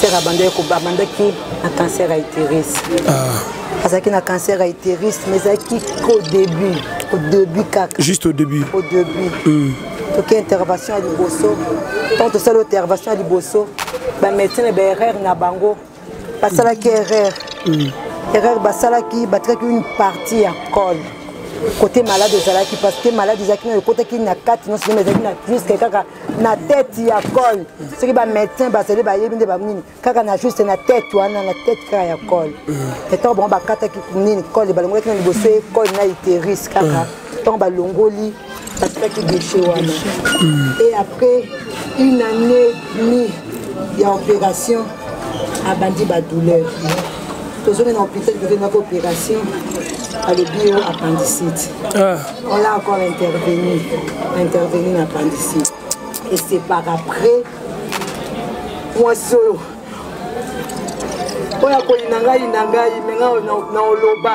cancer abandaki abandaki na cancer ya uterus ah. azalaki na cancer ya uterus mais ezalaki au début au début kaka juste au début au début mm. toki intervention ya liboso ntango tosali intervention ya liboso bamédecin na baerreur na bango basalaki erreur mm. erreur basalaki batikaki une partie ya cole kote malade ezalaki parce que malade ezalaki na ekotaki na kati nyonso ezalaki na jusque kaka na tete ya col soki bamédecin bazali bayebi nde banini kaka na juste na tete wana na tete kaka ya col etango bango bakataki nini col balongolaki na liboso ye col na iteris kaka ntango balongoli batikaki deshe wana et après une année demi ya opération abandi badouleur tozongi na hôpital tokendaki opération alobi yo appendicite ah. on l'a encore intervenu intervenu na appendicite et c'est par après mwasi oyo oyo akoyina ngai na ngai me ngai na oloba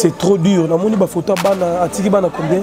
c'est trop dur namoni bafoto ya bana atiki bana combien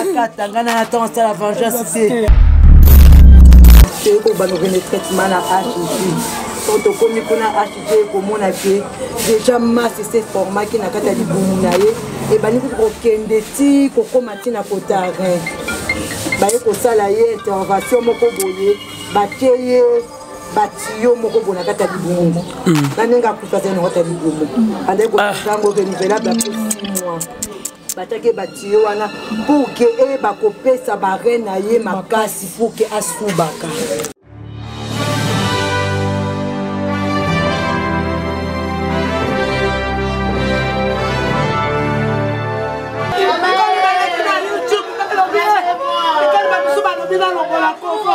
akata nga na natan asala vengeance te te kobanda okende traitement na hg po tokomi kuna hg ekomona ke déjà masse se formaki na kati ya libumu na ye ebandi kutu kokende ti kokóma ti na kotarin baye kosala ye intervention moko boye batye ye batiyo moko boye na kati ya libongo na ndenge akufa zai na kati ya libongo andai kotango renouvelable apres 6 mois batake batiye wana pour ke eyeba kopesa bare na ye makasi pour ke asubaka nalongola koko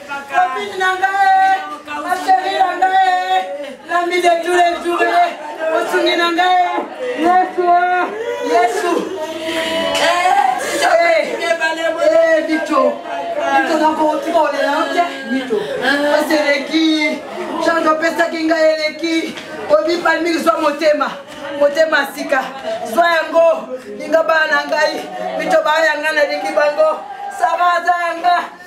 Copine na ngai, ma chérie na ngai, l'ami de tous les jours, mosungi na ngai, Yesu, Yesu. Bito, bito nakotika olela te, bito. Kasi eleki, change opesaki ngai eleki, obipali mingi zwa motema. motema ya sika zwa yango linga bana na ngai mito baya ngai nalingi bango sara aza yanga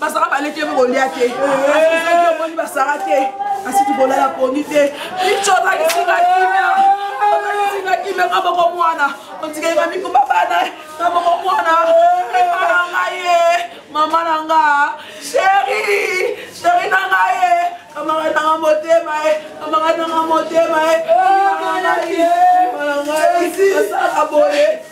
basara baleki mpe kolia te asuzaki omoni basara te kasi tukolala poni te ico ozalisinga kimia ozalisinga kimia nga moko mwana otikali nga mikumba bana nga moko mwana mama na nga ye mama na nga sheri sheri na nga ye kamaka na nga motema ye kamaka na nga motema ye mama na nga ye mama na nga ye asala boye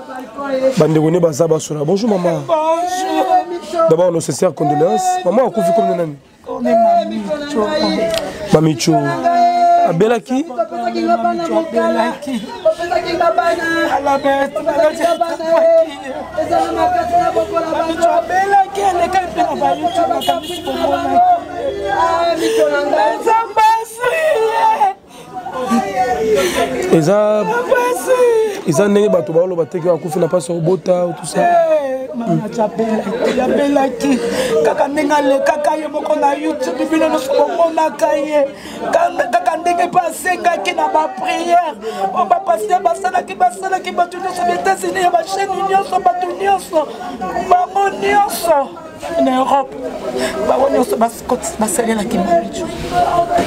bandeko ne baza basola bonjour mama d'abord nos sincères condoléances mama akufi komina nani mamicho abelaki abelaki eza eza ndenge bato baoloba teke bakufi na mpasi ya kobota tusa eh, mama jabelaki kaka ndenge alekaka ye moko na youtube bino nyonso bomonaka ye kaka ndenge mpe asengaki na bapriere o bapaster basalaki basalaki bato nyonso baetats-unis ya bachaine nyonso bato nyonso bango nyonso na europe bango nyonso basalelaki marijo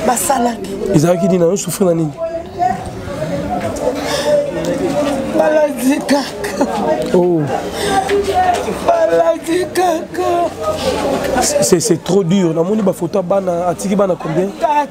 basalaki ezalaki nini nayo souffrir na nini baladi kaka oh. baladi kaka c'est trop dur namoni bafoto ya bana atiki bana combien 4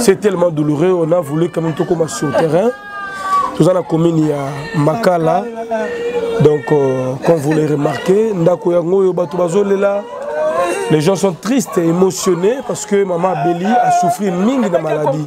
c'est tellement douloureux on a voulu quand même tokoma sur terrain toza na commune ya makala donc euh, comme vous le remarquez ndako yango oyo bato bazolela les gens sont tristes et émotionnés parce que maman abeli a souffri mingi na maladie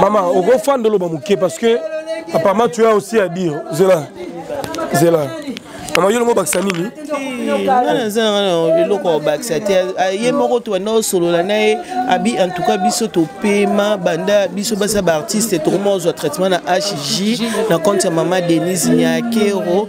Maman, on va faire de l'eau parce que apparemment tu as aussi à dire. Zela. Zela. Maman, yo le mot Baksanini. eloko obakisa te ye moko to banda osolola na ye abi en tout cas biso topema banda biso basa baartiste tokoma ozwa traitement na hg na compte ya mama denise nyakero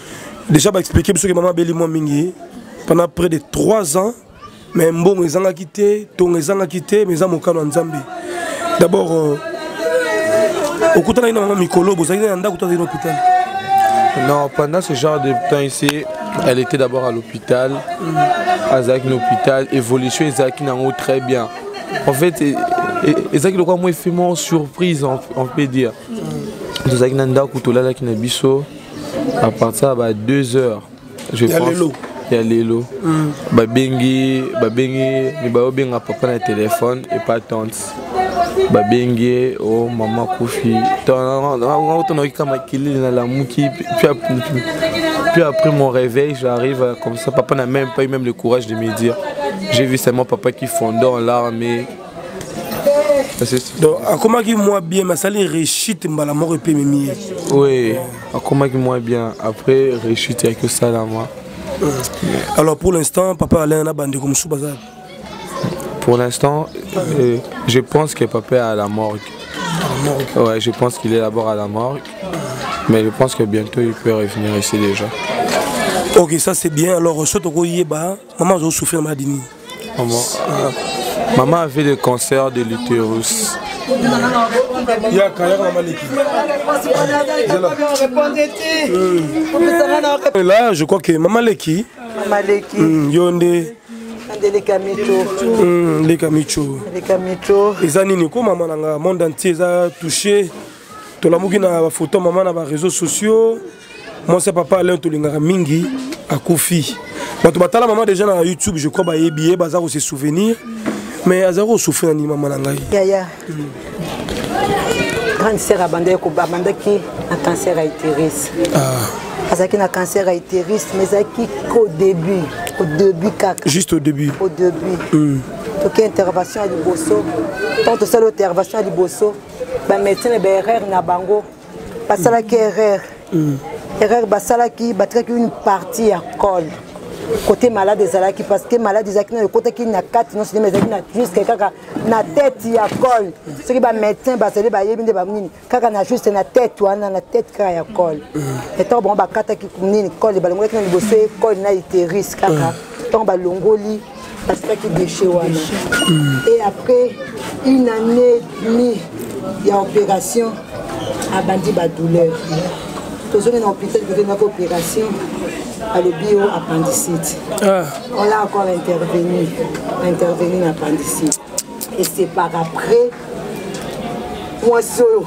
Déjà, expliquer parce que maman Beli moi mingi pendant près de 3 ans, mais mbongo ezanga quitté, tongo ezanga quitté, mais ezanga mokano nzambe. D'abord euh, okutana ina maman mikolo bozali na ndako to na hôpital. Non, pendant ce genre de temps ici, elle était d'abord à l'hôpital. Mm. Azaki na hôpital, évolution ezaki nango très bien. En fait, ezaki lokola moi effectivement surprise on, on peut dire. Mm. Tozaki na ndako tolalaki na biso. à partir ya ba 2 heures je ya pense lelo ya lelo Mm. babengi babengi libayo benga papa na telefone epa tante babengi ye o mama kufi tonaki kama kelele nalamuki puis ap- puis après mon réveil j'arrive euh, comme ça papa n'a même pas eu même le courage de me dire j'ai vu seulement papa qui fondait en larmes et donc akomaki mwa bien mais asali rechute mbala moko epe ememi ye oui akomaki mwa bien après rechute yaki osalama alors pour l'instant papa alain na bandeko mosusu baza pour l'instant euh, je pense que papa à la morgue ouais je pense qu'il est d'abord à la morgue mais je pense que bientôt il peut revenir ici déjà ok ça c'est bien alors soki tokoyeba Maman ozo souffrir maladie nini? Maman, euh, maman avait le cancer de l'utérus. yaka yaka mama leki euh. là je crois que mama leki hmm, yo nde leka micho hmm, eza nini ko mama na nga monde entier eza touché tolamuki na bafoto mama na bareseau sociaux mwasi ya papa alain tolingaka mingi akufi bato batala mama déjà na youtube je crois bayebi ye baza kose souvenir mais azali kosouffrir na nini mama na ngai yaya grande sœur abandaki abandaki na cancer ya utéris ah. azalaki na cancer ya utéris mais ezalaki qu'au début au début kaka juste au début au début mm. toki intervention ya liboso ntango tosali intervention ya liboso bamédecin na baerreur na bango basalaki erreur mm. erreur basalaki batikaki une partie ya cole kote malade ezalaki parce que malade ezalaki nayo ekotaki na kati nyonso ndema ezalaki na juste kaka na tete ya cole soki bamédecin bazali bayebi nde banini kaka na juste na tete wana na tete kaka ya cole etango bango bakataki nini cole balongolaki na liboso ye cole na iteris kaka ntango balongoli batikaki déchet wana mm. et après une année demi ya opération abandi badouleur tozongi na hôpital tozonaki opération alobi yo appendicite ah. on l'a encore intervenu intervenu na appendicite et c'est par après mwasi oyo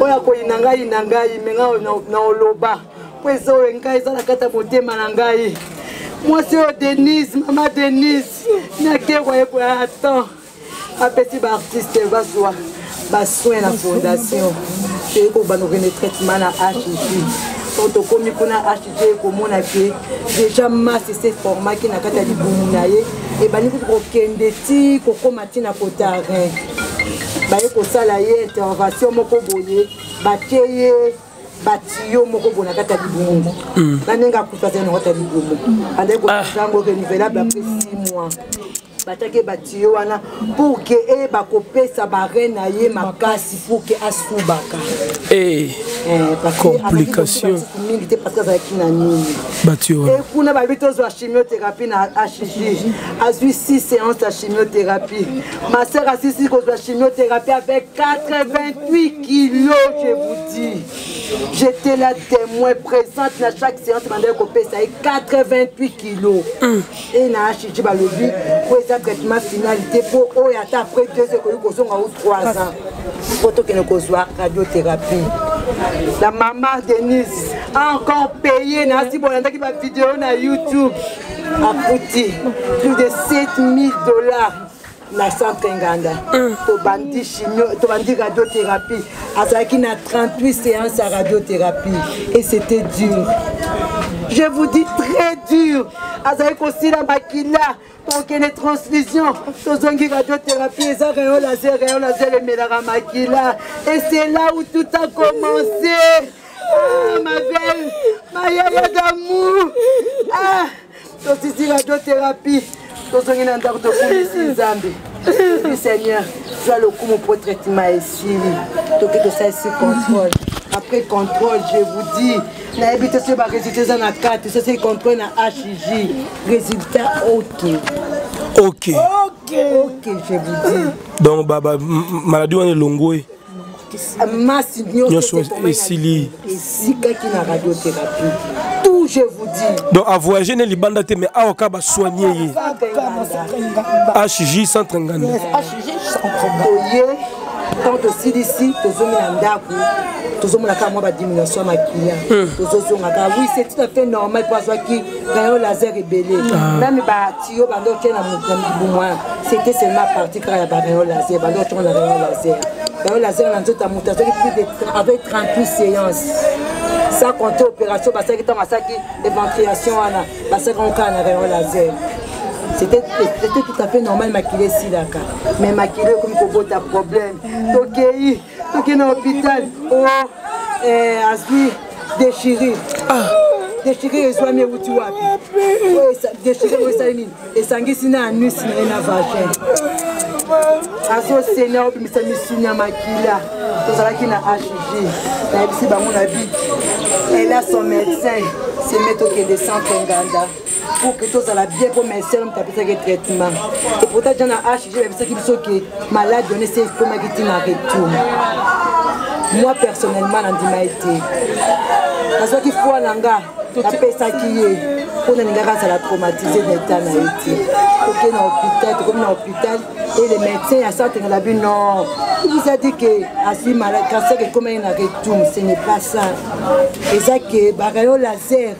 oyo akoyina ngai na ngai me ngai na oloba mpo eza oyo ngai eza na kati ya motema na ngai mwasi oyo denise mama denise nakewa ekoya atan apesi baartiste bazwa basoin na fondation toyei kobanda okende traitement na hg po tokomi kuna hg komona ke déjà masse se formaki na kati ya libumu na ye ebandi kutu kokende ti kokóma ti na kotarin baye kosala ye intervention moko boye bake ye batiyo moko boye na kati ya libongo hmm. na ndenge akufa te na kati ya libongo andaki kosango ke nivelable apres six mois bataki batiyo wana pour ke eyeba eh, kopesa bare na ye makasi pour ke asubaka eh, eh, complication mingi te parce que azalaki na nini batiyo wana kuna babi tozwa chimiothérapie na hg azwi 6 séance ya chimiothérapie ma sœur asisi kozwa chimiothérapie avec 88 kilos, je vous dis. J'étais là témoin présente na chaque séance bandaki kopesa ye 88 kilos mm. e na ashiji balobi po eza traitement final te po oyo ata après deux ekoki kozonga ou trois ans po tokende kozwa radiothérapie la maman denise a encore payé nasi bolandaki bavideo na youtube afuti plus de 7000 dollars na centre nganda mm. tobandi chimio tobandi radiothérapie azalaki na 38 séance ya radiothérapie et c'était dur je vous dis très dur azalaki kosila makila tokende transfusion tozongi radiothérapie eza rayon laser rayon laser emelaka makila et c'est là où tout a commencé ah, ma belle ma yaya d'amour ah. tosisi radiothérapie tozongi na ndako tokumisi nzambe ebi seigneur zwa lokumu mpo traitement esili toki tosalisi contrôle après contrôle je vous dis nayebi te soki baresultat eza na kati sosi contrôle na hg résultat ok ok ok je vous dis donc maladie wana elongwe masi nyonso esili esikaki na radiothérapie tout je vous dis donc avoyage ne libanda te mais awa ka basoigne ye hj centre nganda toye ntango tosilisi tozongi na ndako tozomona kaka mwa badiminution ya makiliya hmm. tozozongaka wi c'est tout à fait normal mpo azwaki rayon laser ebele ah. meme yo banda otie na bumwa c'était seulement parti kaka ya barayon laser banda otongo na rayon laser rayon laser na nzoto ya moto azoki plus de avec 38 séance sa compte opération basalaki ntango asalaki éventriation wana basalaki yango kaka na rayon laser c'était tout à fait normal makila esilaka mais makila ekomi kobota problème tokei toke na hôpital o oh, eh, azwi déchirure ah. déchirure ezwami ewuti wapi oh, déchirure oyo esali nini esangisi na anus na ye na vagin azosenya obimisa misuni ya makila tozalaki na hg nayebisi bango na biki ela son médecin seme tokende centre nganda pour que tozala bien mpo mesel moto apesaki traitement epota ja na hg babisaki biso ke malade wana esi ekomaki ntina retour moi personnellement nandima ye te nazwaki foi na nga napesaki ye mpo nalingaka azala traumatise na eta na ye te toke na hôpital tokomi na hôpital e le médecin ya centre na labi non vous a dit que asui malade cancer ekomaki na retum ce n'est pas ça eza ke barayo laser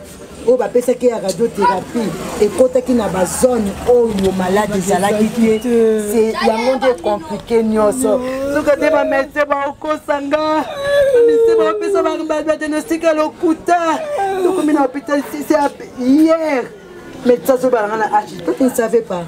oyo bapesaki ya radiothérapie ekotaki na bazone oyo maladi ezalaki te yango nde komplike nyonso soka te bamedecin baokosanga bamedecin bapesa badiagnostik ya lokuta tokomi na hôpital hier médecin azobala nga na h ne savais pas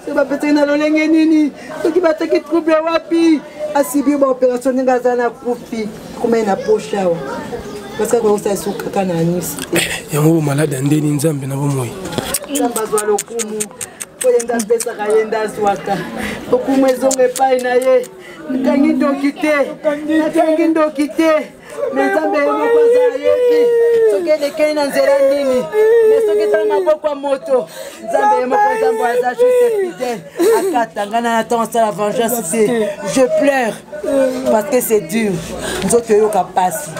soki bapesaki na lolenge nini soki bataki trouble wapi asibi baopération ndenge aza na kufi komai na poche awa parce akokosa esu kaka na anisi te yango malade ya ndeni nzambe na bomoi nzambe azwa lokumu oyo nde apesaka ye nde azwaka lokumu ezonga epai na ye nakangi ndoki te nakangi ndoki te me nzambe ye moko aza ayebi soki elekei na nzela nini me soki ezala maboko ya moto nzambe ye moko nzambe aza juste fidèle akata ngai na natan asala vengeance te je pleure parce que c'est dur nzoto eyoka mpasi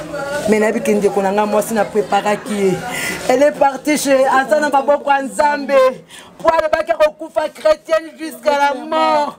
me nayebi ke ndeko na ngai mwasi na preparaki ye elle est partie chez aza na maboko ya nzambe mpo alobaki akokufa chrétienne jusqu'à la mort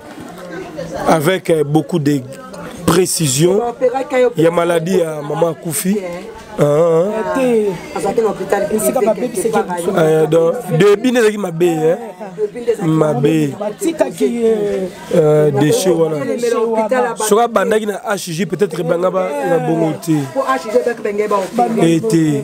avec euh, beaucoup de précision ya maladie ya mama akufi debi nde ezalaki mabe eh? mabe euh, deshe wana soki abandaki na hg peut-être ebanga na bongo te ete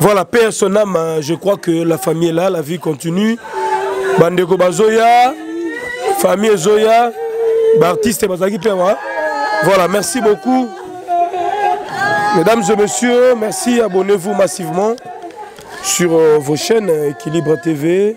voilà père sonama je crois que la famille est là la vie continue bandeko bazoya famille ezoya baartiste bazalaki mpe wa voilà merci beaucoup mesdames et messieurs merci abonnez-vous massivement sur euh, vos chaînes euh, Équilibre TV.